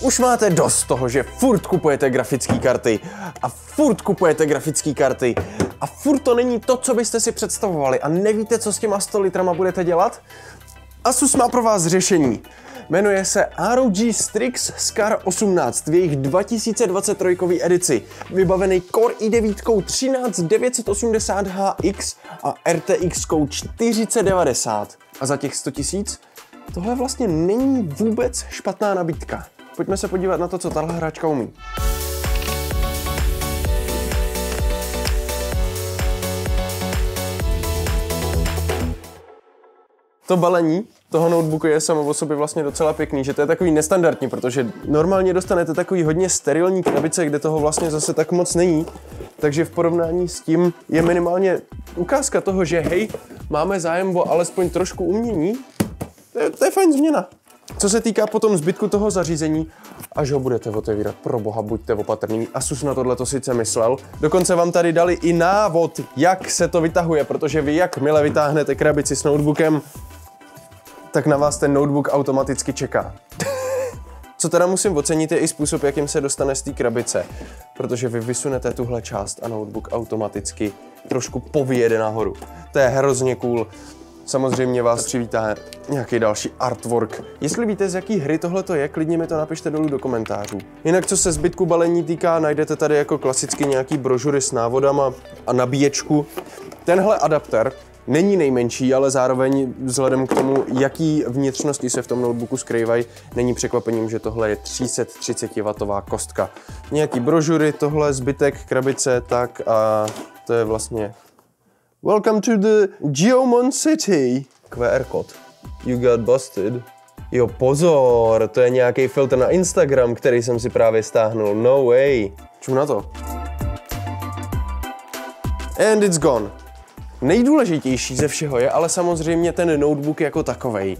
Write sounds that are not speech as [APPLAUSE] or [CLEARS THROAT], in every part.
Už máte dost toho, že furt kupujete grafické karty a furt kupujete grafické karty a furt to není to, co byste si představovali a nevíte, co s těma 100 litrama budete dělat? Asus má pro vás řešení. Jmenuje se ROG Strix Scar 18 v jejich 2023 edici, vybavený Core i9 13980HX a RTX 4090. A za těch 100 tisíc tohle vlastně není vůbec špatná nabídka. Pojďme se podívat na to, co tahle hráčka umí. to balení toho notebooku je samo o sobě vlastně docela pěkný, že to je takový nestandardní, protože normálně dostanete takový hodně sterilní krabice, kde toho vlastně zase tak moc není. Takže v porovnání s tím je minimálně ukázka toho, že hej, máme zájem o alespoň trošku umění. To je, to je fajn změna. Co se týká potom zbytku toho zařízení, až ho budete otevírat, pro boha, buďte opatrní. Asus na tohle to sice myslel. Dokonce vám tady dali i návod, jak se to vytahuje, protože vy jakmile vytáhnete krabici s notebookem, tak na vás ten notebook automaticky čeká. [LAUGHS] Co teda musím ocenit je i způsob, jakým se dostane z té krabice, protože vy vysunete tuhle část a notebook automaticky trošku povyjede nahoru. To je hrozně cool. Samozřejmě vás přivítá nějaký další artwork. Jestli víte, z jaký hry tohle je, klidně mi to napište dolů do komentářů. Jinak, co se zbytku balení týká, najdete tady jako klasicky nějaký brožury s návodama a nabíječku. Tenhle adapter není nejmenší, ale zároveň vzhledem k tomu, jaký vnitřnosti se v tom notebooku skrývají, není překvapením, že tohle je 330W kostka. Nějaký brožury, tohle zbytek krabice, tak a to je vlastně Welcome to the Geomon City. QR kód. You got busted. Jo, pozor, to je nějaký filtr na Instagram, který jsem si právě stáhnul. No way. Čum na to. And it's gone. Nejdůležitější ze všeho je ale samozřejmě ten notebook jako takovej.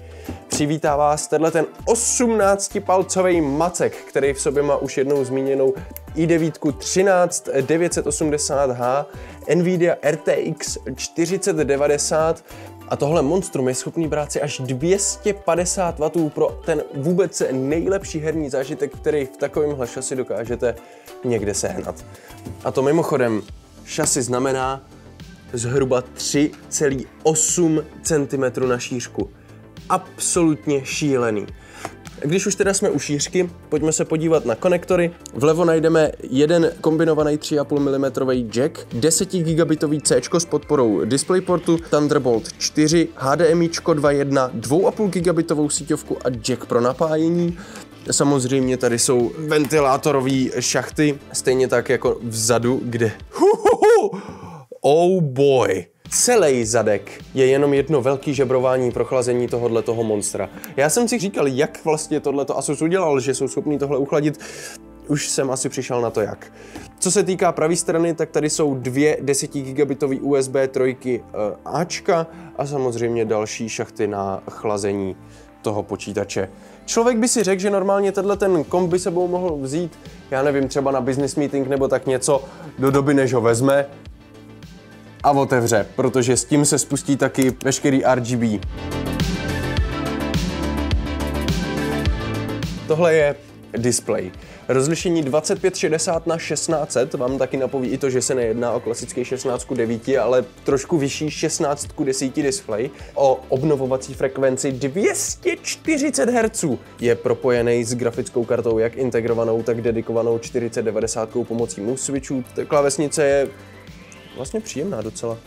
Přivítá vás tenhle ten 18-palcový macek, který v sobě má už jednou zmíněnou i9 13980H, Nvidia RTX 4090 a tohle monstrum je schopný brát si až 250 W pro ten vůbec nejlepší herní zážitek, který v takovémhle šasi dokážete někde sehnat. A to mimochodem, šasi znamená zhruba 3,8 cm na šířku. Absolutně šílený. Když už teda jsme u šířky, pojďme se podívat na konektory. Vlevo najdeme jeden kombinovaný 3,5 mm jack, 10 gigabitový C s podporou DisplayPortu, Thunderbolt 4, HDMI 2.1, 2,5 gigabitovou síťovku a jack pro napájení. Samozřejmě tady jsou ventilátorové šachty, stejně tak jako vzadu, kde... Oh boy! Celý zadek je jenom jedno velký žebrování pro chlazení tohohle toho monstra. Já jsem si říkal, jak vlastně tohle Asus udělal, že jsou schopní tohle uchladit. Už jsem asi přišel na to jak. Co se týká pravé strany, tak tady jsou dvě 10 gigabitové USB trojky eh, Ačka a samozřejmě další šachty na chlazení toho počítače. Člověk by si řekl, že normálně tenhle ten komp by sebou mohl vzít, já nevím, třeba na business meeting nebo tak něco, do doby, než ho vezme, a otevře, protože s tím se spustí taky veškerý RGB. Tohle je display. Rozlišení 2560 na 1600 vám taky napoví i to, že se nejedná o klasický 16 9, ale trošku vyšší 16 10 display. O obnovovací frekvenci 240 Hz je propojený s grafickou kartou jak integrovanou, tak dedikovanou 4090 pomocí move switchů. Klávesnice je vlastně příjemná docela.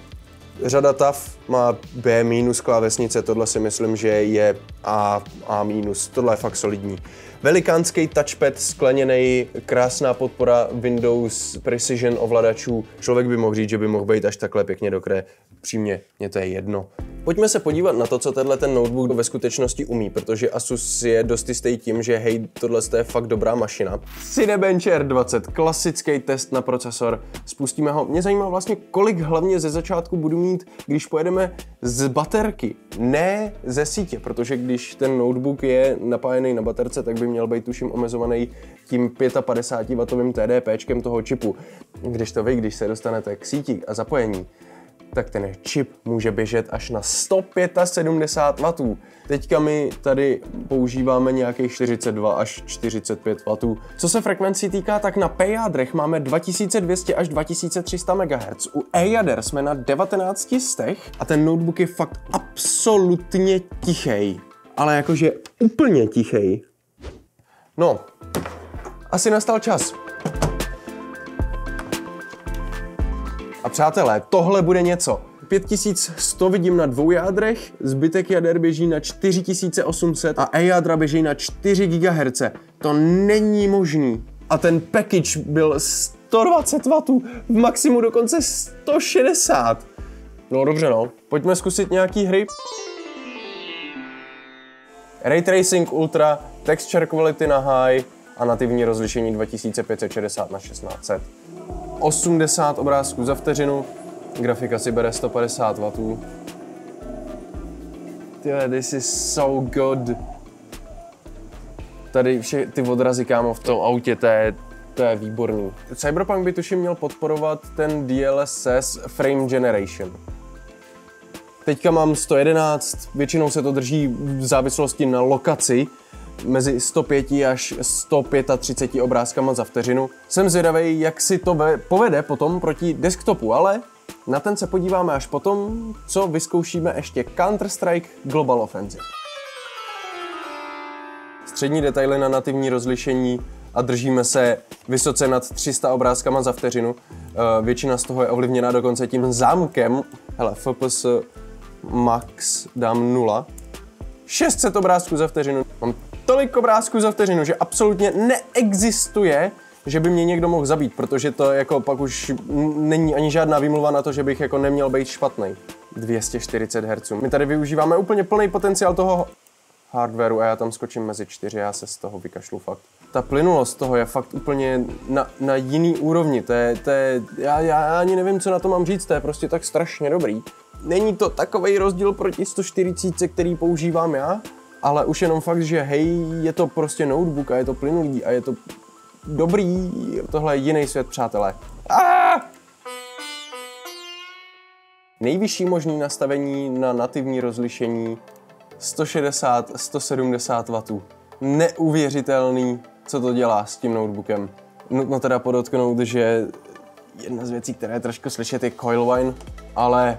Řada TAF má B minus klávesnice, tohle si myslím, že je A, A minus, tohle je fakt solidní. Velikánský touchpad, skleněný, krásná podpora Windows Precision ovladačů. Člověk by mohl říct, že by mohl být až takhle pěkně dobré. Přímě, mě to je jedno. Pojďme se podívat na to, co tenhle ten notebook ve skutečnosti umí, protože Asus je dost jistý tím, že hej, tohle je fakt dobrá mašina. Cinebench R20, klasický test na procesor, spustíme ho. Mě zajímá vlastně, kolik hlavně ze začátku budu mít, když pojedeme z baterky, ne ze sítě, protože když ten notebook je napájený na baterce, tak by měl být tuším omezovaný tím 55W TDPčkem toho čipu. Když to vy, když se dostanete k síti a zapojení, tak ten čip může běžet až na 175 W. Teďka my tady používáme nějakých 42 až 45 W. Co se frekvencí týká, tak na P jádrech máme 2200 až 2300 MHz. U E jader jsme na 19 stech a ten notebook je fakt absolutně tichý. Ale jakože úplně tichý. No, asi nastal čas. A přátelé, tohle bude něco. 5100 vidím na dvou jádrech, zbytek jader běží na 4800 a E-jádra běží na 4 GHz. To není možný. A ten package byl 120 W, v maximu dokonce 160. No dobře no, pojďme zkusit nějaký hry. Ray Tracing Ultra, Texture Quality na High a nativní rozlišení 2560 na 1600. 80 obrázků za vteřinu, grafika si bere 150 W. Tyhle, this is so good. Tady vše, ty odrazy, kámo, v tom autě, to je, to je výborný. Cyberpunk by tuším měl podporovat ten DLSS Frame Generation. Teďka mám 111, většinou se to drží v závislosti na lokaci, mezi 105 až 135 obrázkama za vteřinu. Jsem zvědavý, jak si to povede potom proti desktopu, ale na ten se podíváme až potom, co vyzkoušíme ještě Counter-Strike Global Offensive. Střední detaily na nativní rozlišení a držíme se vysoce nad 300 obrázkama za vteřinu. Eh, většina z toho je ovlivněna dokonce tím zámkem. Hele, FPS max dám 0. 600 obrázků za vteřinu. Mám tolik obrázků za vteřinu, že absolutně neexistuje, že by mě někdo mohl zabít, protože to jako pak už není ani žádná výmluva na to, že bych jako neměl být špatný. 240 Hz. My tady využíváme úplně plný potenciál toho hardwareu a já tam skočím mezi čtyři, já se z toho vykašlu fakt. Ta plynulost toho je fakt úplně na, na jiný úrovni, to je, to je já, já ani nevím, co na to mám říct, to je prostě tak strašně dobrý. Není to takový rozdíl proti 140, který používám já, ale už jenom fakt, že hej, je to prostě notebook a je to plynulý a je to dobrý, tohle je jiný svět, přátelé. Ah! Nejvyšší možný nastavení na nativní rozlišení 160-170 W. Neuvěřitelný, co to dělá s tím notebookem. Nutno teda podotknout, že jedna z věcí, které je trošku slyšet, je Coilwine, ale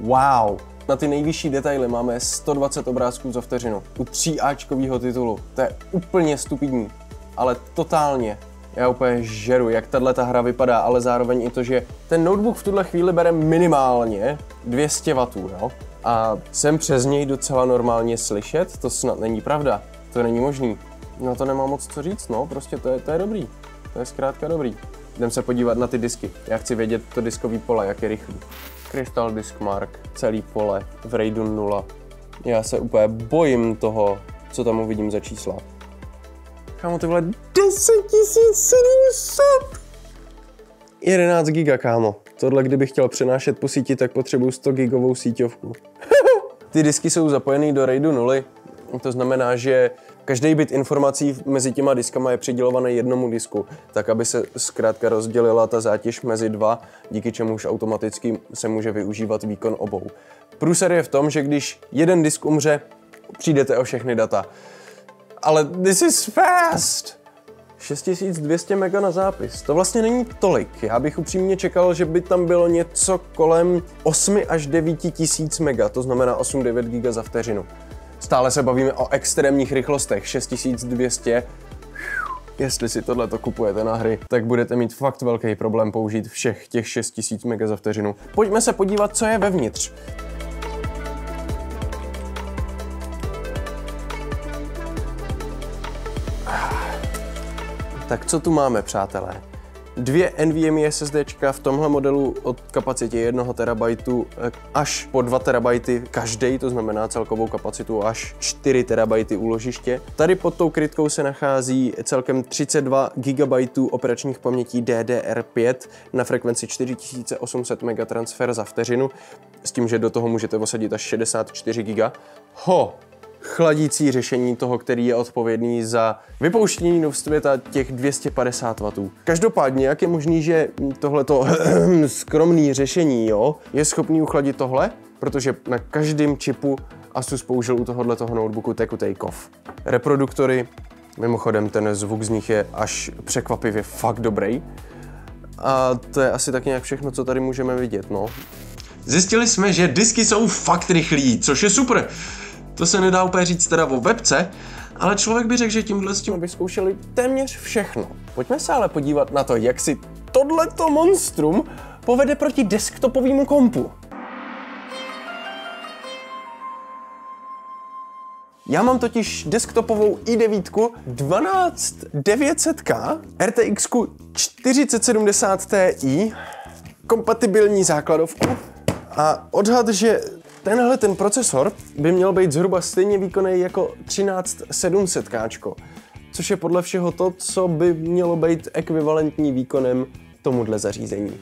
wow, na ty nejvyšší detaily máme 120 obrázků za vteřinu. U 3Ačkového titulu. To je úplně stupidní, ale totálně. Já úplně žeru, jak tahle ta hra vypadá, ale zároveň i to, že ten notebook v tuhle chvíli bere minimálně 200 W, jo? A jsem přes něj docela normálně slyšet, to snad není pravda. To není možný. No to nemám moc co říct, no, prostě to je, to je dobrý. To je zkrátka dobrý. Jdem se podívat na ty disky. Já chci vědět to diskový pole, jak je rychlý. Crystal Disk Mark, celý pole v RAIDu 0. Já se úplně bojím toho, co tam uvidím za čísla. Kámo, ty vole, 10700! 11 giga, kámo. Tohle, kdybych chtěl přenášet po síti, tak potřebuju 100 gigovou síťovku. [LAUGHS] Ty disky jsou zapojený do RAIDu 0, to znamená, že Každý bit informací mezi těma diskama je přidělovaný jednomu disku, tak aby se zkrátka rozdělila ta zátěž mezi dva, díky čemuž automaticky se může využívat výkon obou. Průser je v tom, že když jeden disk umře, přijdete o všechny data. Ale this is fast! 6200 mega na zápis. To vlastně není tolik. Já bych upřímně čekal, že by tam bylo něco kolem 8 až 9 tisíc mega, to znamená 8-9 giga za vteřinu. Stále se bavíme o extrémních rychlostech, 6200. Jestli si tohle to kupujete na hry, tak budete mít fakt velký problém použít všech těch 6000 MB za vteřinu. Pojďme se podívat, co je vevnitř. Tak co tu máme, přátelé? Dvě NVMe SSD v tomhle modelu od kapacitě 1 TB až po 2 TB každý, to znamená celkovou kapacitu až 4 TB úložiště. Tady pod tou krytkou se nachází celkem 32 GB operačních pamětí DDR5 na frekvenci 4800 MB transfer za vteřinu, s tím, že do toho můžete osadit až 64 GB. Ho, chladící řešení toho, který je odpovědný za vypouštění do světa těch 250 W. Každopádně, jak je možný, že tohleto [CLEARS THROAT] skromné řešení jo, je schopný uchladit tohle? Protože na každém čipu Asus použil u tohohle toho notebooku tekutý kov. Reproduktory, mimochodem ten zvuk z nich je až překvapivě fakt dobrý. A to je asi tak nějak všechno, co tady můžeme vidět, no. Zjistili jsme, že disky jsou fakt rychlí, což je super. To se nedá úplně říct teda o webce, ale člověk by řekl, že tímhle s tím vyzkoušeli téměř všechno. Pojďme se ale podívat na to, jak si tohleto monstrum povede proti desktopovému kompu. Já mám totiž desktopovou i9 12900K, RTX 4070 Ti, kompatibilní základovku a odhad, že tenhle ten procesor by měl být zhruba stejně výkonný jako 13700K, což je podle všeho to, co by mělo být ekvivalentní výkonem tomuhle zařízení.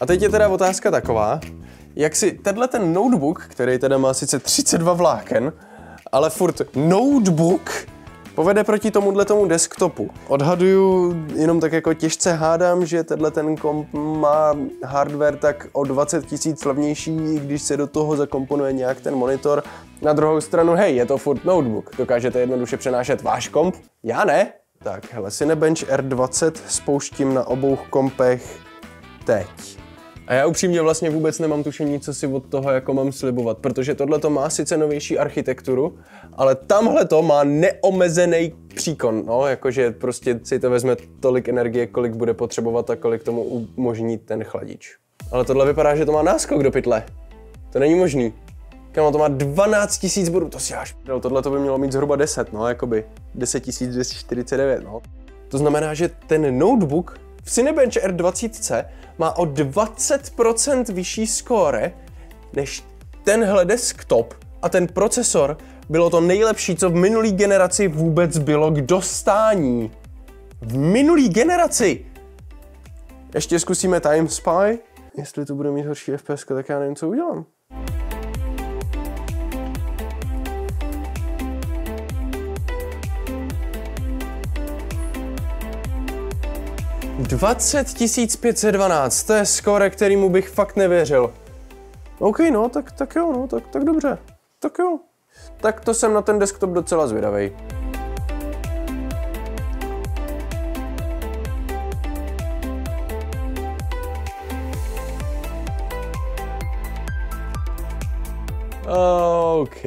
A teď je teda otázka taková, jak si tenhle ten notebook, který teda má sice 32 vláken, ale furt notebook, povede proti tomuhle tomu desktopu. Odhaduju, jenom tak jako těžce hádám, že tenhle ten komp má hardware tak o 20 tisíc levnější, když se do toho zakomponuje nějak ten monitor. Na druhou stranu, hej, je to furt notebook. Dokážete jednoduše přenášet váš komp? Já ne. Tak, hele, Cinebench R20 spouštím na obou kompech teď. A já upřímně vlastně vůbec nemám tušení, co si od toho jako mám slibovat, protože tohle to má sice novější architekturu, ale tamhle to má neomezený příkon, no, jakože prostě si to vezme tolik energie, kolik bude potřebovat a kolik tomu umožní ten chladič. Ale tohle vypadá, že to má náskok do pytle. To není možný. Kamo, to má 12 000 bodů, to si až Tohle to by mělo mít zhruba 10, no, jakoby 10 249, no. To znamená, že ten notebook v Cinebench R20 má o 20% vyšší skóre než tenhle desktop a ten procesor bylo to nejlepší, co v minulý generaci vůbec bylo k dostání. V minulý generaci! Ještě zkusíme Time Spy. Jestli to bude mít horší FPS, tak já nevím, co udělám. 20 512, to je skóre, kterýmu bych fakt nevěřil. OK, no, tak, tak jo, no, tak, tak dobře. Tak jo. Tak to jsem na ten desktop docela zvědavý. OK.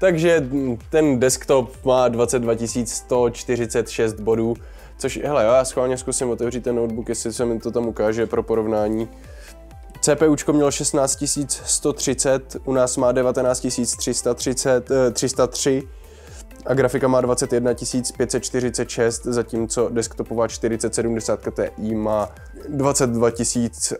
Takže ten desktop má 22 146 bodů. Což, hele, já schválně zkusím otevřít ten notebook, jestli se mi to tam ukáže pro porovnání. CPUčko mělo 16130, u nás má 19330, 303 a grafika má 21546, zatímco desktopová 4070 Ti má 22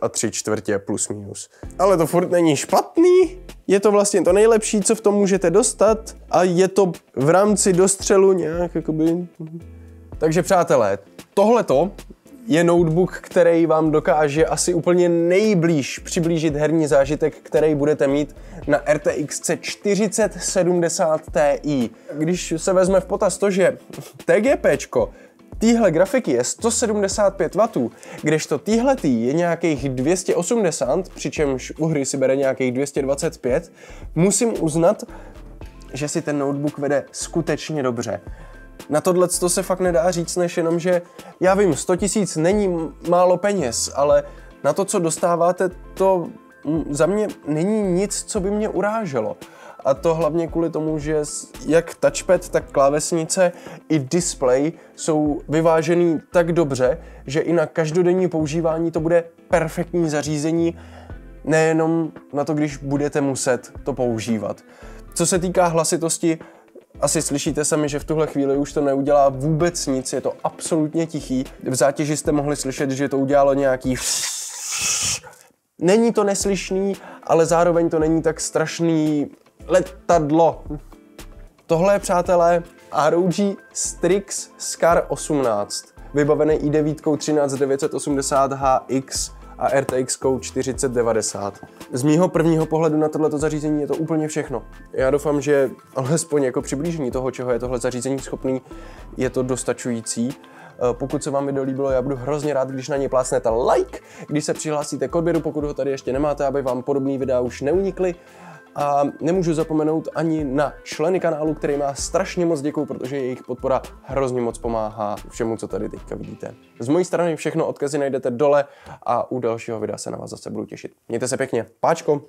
a 3 čtvrtě plus minus. Ale to furt není špatný, je to vlastně to nejlepší, co v tom můžete dostat a je to v rámci dostřelu nějak jakoby takže přátelé, tohleto je notebook, který vám dokáže asi úplně nejblíž přiblížit herní zážitek, který budete mít na RTX 4070 Ti. Když se vezme v potaz to, že TGPčko Týhle grafiky je 175 W, kdežto týhle je nějakých 280, přičemž u hry si bere nějakých 225, musím uznat, že si ten notebook vede skutečně dobře na tohle to se fakt nedá říct, než jenom, že já vím, 100 tisíc není málo peněz, ale na to, co dostáváte, to za mě není nic, co by mě uráželo. A to hlavně kvůli tomu, že jak touchpad, tak klávesnice i display jsou vyvážený tak dobře, že i na každodenní používání to bude perfektní zařízení, nejenom na to, když budete muset to používat. Co se týká hlasitosti, asi slyšíte sami, že v tuhle chvíli už to neudělá vůbec nic, je to absolutně tichý. V zátěži jste mohli slyšet, že to udělalo nějaký Není to neslyšný, ale zároveň to není tak strašný letadlo. Tohle je, přátelé, ROG Strix Scar 18, vybavený i9 13980HX a RTX 4090. Z mýho prvního pohledu na tohleto zařízení je to úplně všechno. Já doufám, že alespoň jako přiblížení toho, čeho je tohle zařízení schopný, je to dostačující. Eh, pokud se vám video líbilo, já budu hrozně rád, když na něj plácnete like, když se přihlásíte k odběru, pokud ho tady ještě nemáte, aby vám podobný videa už neunikly. A nemůžu zapomenout ani na členy kanálu, který má strašně moc děkuju, protože jejich podpora hrozně moc pomáhá všemu, co tady teďka vidíte. Z mojí strany všechno odkazy najdete dole a u dalšího videa se na vás zase budu těšit. Mějte se pěkně. Páčko!